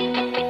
Música